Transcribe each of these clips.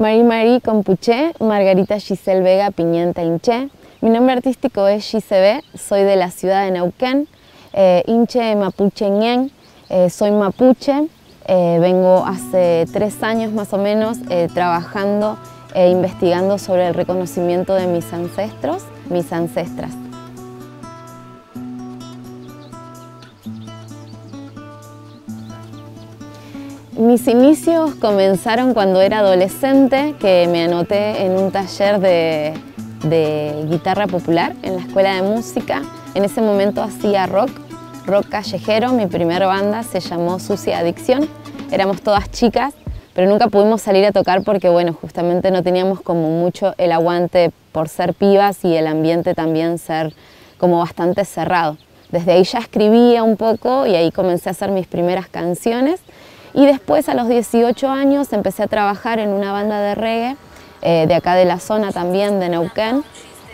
Marie Marie Compuché, Margarita Giselle Vega Piñenta Inche. Mi nombre artístico es Gisebe, soy de la ciudad de Neuquén, eh, Inche Mapuche Ñen, eh, soy mapuche, eh, vengo hace tres años más o menos eh, trabajando e investigando sobre el reconocimiento de mis ancestros, mis ancestras. Mis inicios comenzaron cuando era adolescente, que me anoté en un taller de, guitarra popular en la escuela de música. En ese momento hacía rock, rock callejero. Mi primera banda se llamó Sucia Adicción. Éramos todas chicas, pero nunca pudimos salir a tocar porque, bueno, justamente no teníamos como mucho el aguante por ser pibas y el ambiente también ser como bastante cerrado. Desde ahí ya escribía un poco y ahí comencé a hacer mis primeras canciones. Y después a los 18 años empecé a trabajar en una banda de reggae eh, de acá de la zona también, de Neuquén.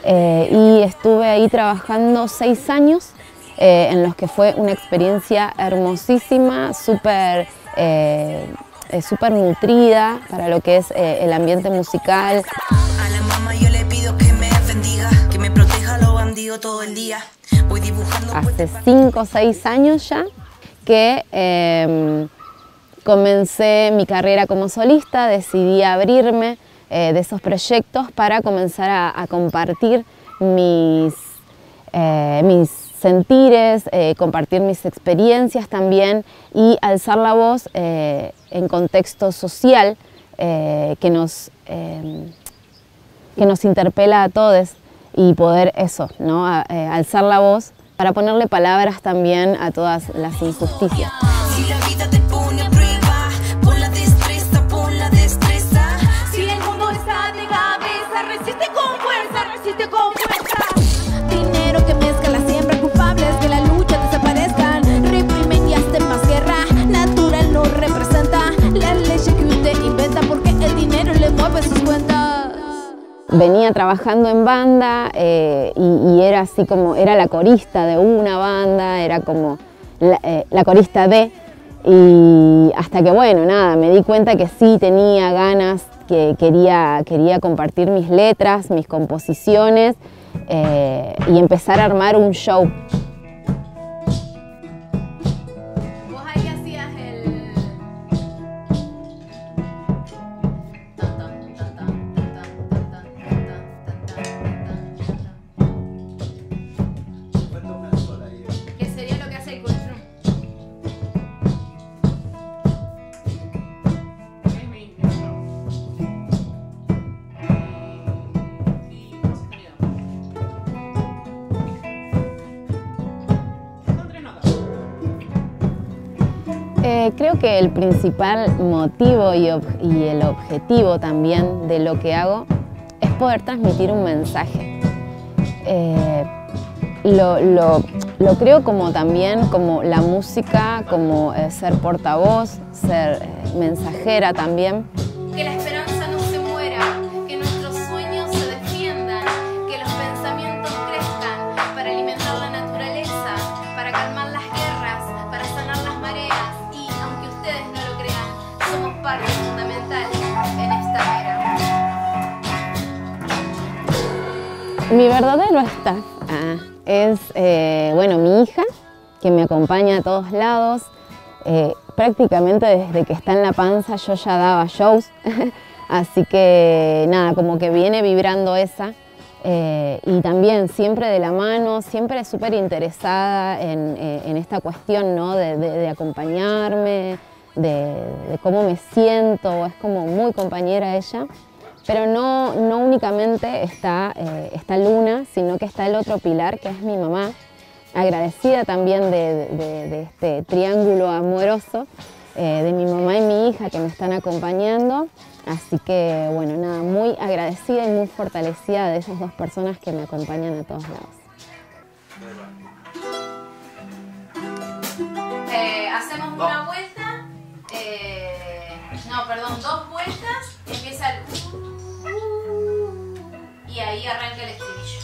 Eh, y estuve ahí trabajando seis años, eh, en los que fue una experiencia hermosísima, súper súper nutrida para lo que es el ambiente musical. A la mamá yo le pido que me bendiga, que me proteja a los bandidos todo el día. Voy dibujando Hace cinco o seis años ya que em, comencé mi carrera como solista, decidí abrirme eh, de esos proyectos para comenzar a, compartir mis, eh, mis sentires, eh, compartir mis experiencias también y alzar la voz en contexto social que, nos, eh, que nos interpela a todos y poder eso, ¿no? Alzar la voz para ponerle palabras también a todas las injusticias. Venía trabajando en banda eh, y, era así como, era la corista de una banda, era como la, eh, la corista de, y hasta que bueno, nada, me di cuenta que sí tenía ganas, que quería, quería compartir mis letras, mis composiciones eh, y empezar a armar un show. Eh, creo que el principal motivo y, el objetivo también de lo que hago es poder transmitir un mensaje. Eh, lo, lo- creo como también como la música, como eh, ser portavoz, ser mensajera también. Mi verdadero staff es, eh, bueno, mi hija, que me acompaña a todos lados. Eh, prácticamente desde que está en la panza yo ya daba shows, así que nada, como que viene vibrando esa. Eh, y también siempre de la mano, siempre súper interesada en, en esta cuestión ¿no? de, acompañarme, de cómo me siento, es como muy compañera ella. Pero no, no únicamente está, eh, está Luna, sino que está el otro pilar, que es mi mamá, agradecida también de, de- de este triángulo amoroso eh, de mi mamá y mi hija que me están acompañando. Así que, bueno, nada, muy agradecida y muy fortalecida de esas dos personas que me acompañan a todos lados. Eh, hacemos una vuelta, eh, no, perdón, dos vueltas, empieza el ahí arranca el estribillo.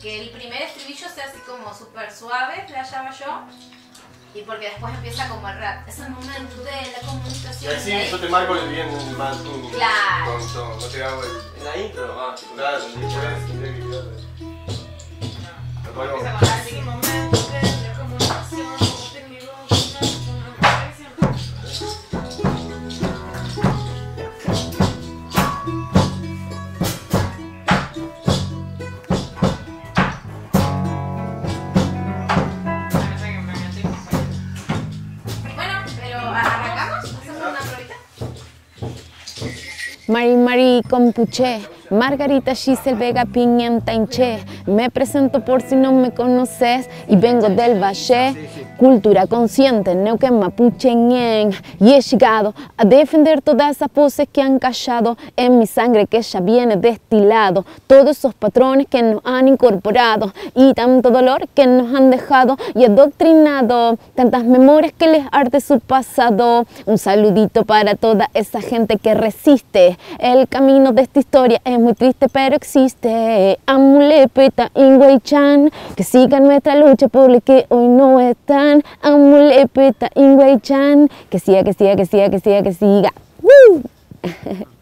Que el primer estribillo sea así como súper suave, la llamo yo, y porque después empieza como el rap. Es el momento de la comunicación. Y así Y ahí- yo te marco el bien más tú. Claro. Con todo, no te hago el. En la intro nomás. tipo, Claro, no tendría que Mari Mari Compuche, Margarita Giselle Vega Pimienta Inche. Me presento por si no me conoces y vengo del Valle. Cultura consciente, Neuquén Mapuche Ñen. Y he llegado a defender todas esas voces que han callado en mi sangre que ya viene destilado. Todos esos patrones que nos han incorporado y tanto dolor que nos han dejado y adoctrinado. Tantas memorias que les arde su pasado. Un saludito para toda esa gente que resiste. El camino de esta historia es muy triste, pero existe. Amulepeta Ingwei-chan, que siga nuestra lucha por la que hoy no están. Amulepeta Ingwei-chan, que siga, que siga, que siga, que siga, que siga. ¡Woo!